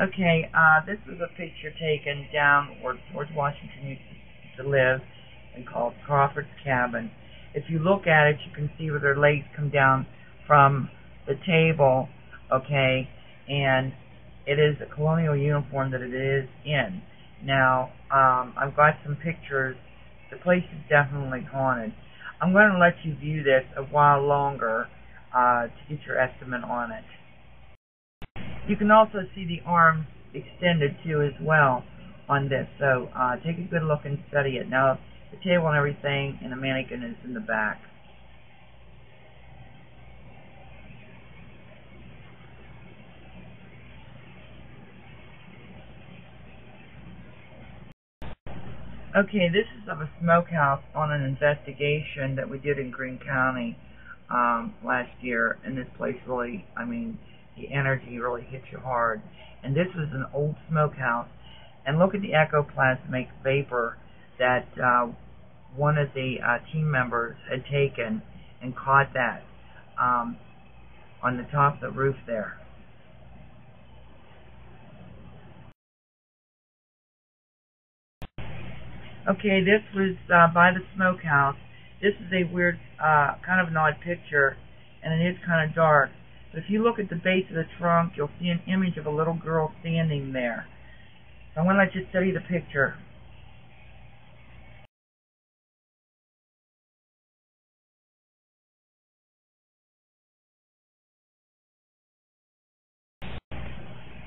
Okay, uh, this is a picture taken down where George Washington used to, live and called Crawford's Cabin. If you look at it, you can see where their legs come down from the table, okay, and it is a colonial uniform that it is in. Now, um, I've got some pictures. The place is definitely haunted. I'm going to let you view this a while longer uh, to get your estimate on it. You can also see the arms extended too as well on this. So uh, take a good look and study it. Now the table and everything and the mannequin is in the back. Okay, this is of a smokehouse on an investigation that we did in Greene County um, last year, and this place really, I mean, the energy really hits you hard. And this was an old smokehouse. And look at the ectoplasmic vapor that uh, one of the uh, team members had taken and caught that um, on the top of the roof there. Okay, this was uh, by the smokehouse. This is a weird, uh, kind of an odd picture, and it is kind of dark. But if you look at the base of the trunk, you'll see an image of a little girl standing there. So I'm going to let you study the picture.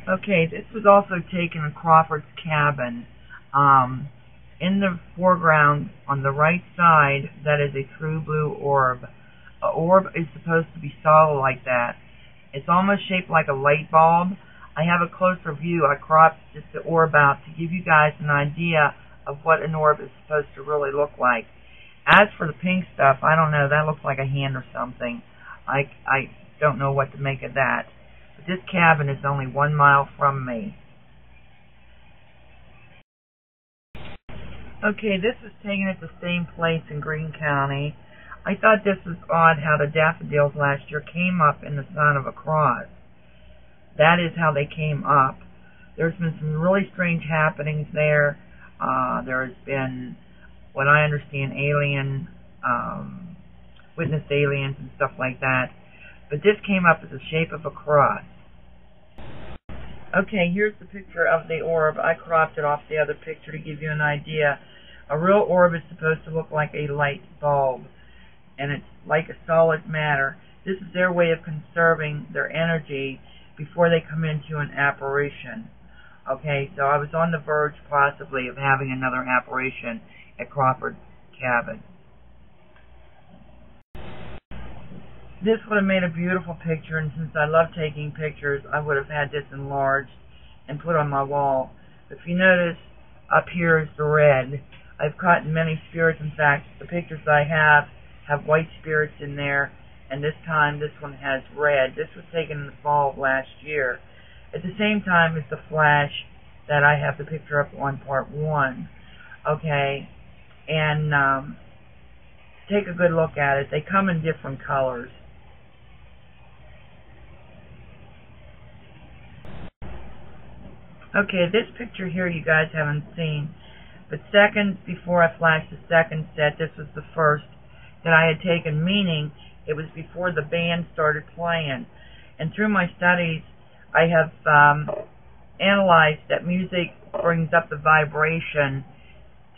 Okay, this was also taken in Crawford's cabin. Um, in the foreground, on the right side, that is a true blue orb. An orb is supposed to be solid like that. It's almost shaped like a light bulb. I have a closer view. I cropped just the orb out to give you guys an idea of what an orb is supposed to really look like. As for the pink stuff, I don't know. That looks like a hand or something. I, I don't know what to make of that. But this cabin is only one mile from me. Okay, this was taken at the same place in Greene County. I thought this was odd how the daffodils last year came up in the sign of a cross. That is how they came up. There's been some really strange happenings there. Uh, there has been, what I understand, alien, um, witnessed aliens and stuff like that. But this came up as the shape of a cross. Okay, here's the picture of the orb. I cropped it off the other picture to give you an idea. A real orb is supposed to look like a light bulb and it's like a solid matter. This is their way of conserving their energy before they come into an apparition. Okay, so I was on the verge possibly of having another apparition at Crawford's cabin. This would have made a beautiful picture, and since I love taking pictures, I would have had this enlarged and put on my wall. If you notice, up here is the red. I've caught many spirits. In fact, the pictures I have have white spirits in there, and this time this one has red. This was taken in the fall of last year. At the same time as the flash that I have the picture up on part one. Okay, and um, take a good look at it. They come in different colors. Okay, this picture here you guys haven't seen. But second, before I flashed the second set, this was the first that I had taken, meaning it was before the band started playing. And through my studies, I have um, analyzed that music brings up the vibration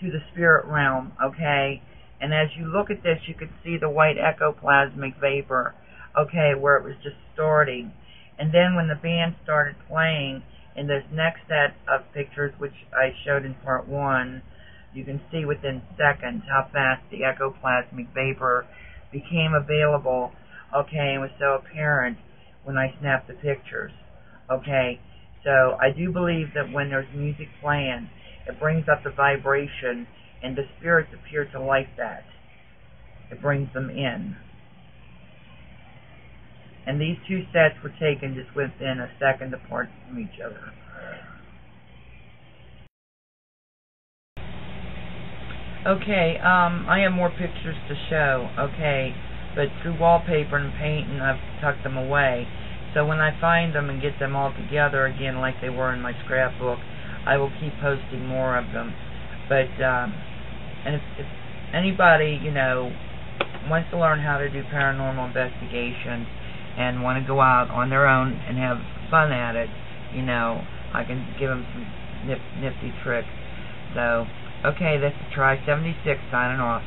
to the spirit realm, okay? And as you look at this, you could see the white ectoplasmic vapor, okay, where it was just starting. And then when the band started playing, in this next set of pictures, which I showed in part one, you can see within seconds how fast the ectoplasmic vapor became available, okay, and was so apparent when I snapped the pictures, okay. So I do believe that when there's music playing, it brings up the vibration, and the spirits appear to like that. It brings them in. And these two sets were taken just within a second apart from each other. Okay, um, I have more pictures to show, okay, but through wallpaper and paint and I've tucked them away. So when I find them and get them all together again, like they were in my scrapbook, I will keep posting more of them. But um, and if, if anybody you know wants to learn how to do paranormal investigations and want to go out on their own and have fun at it, you know, I can give them some nif- nifty tricks. So, okay, that's Try 76 signing off.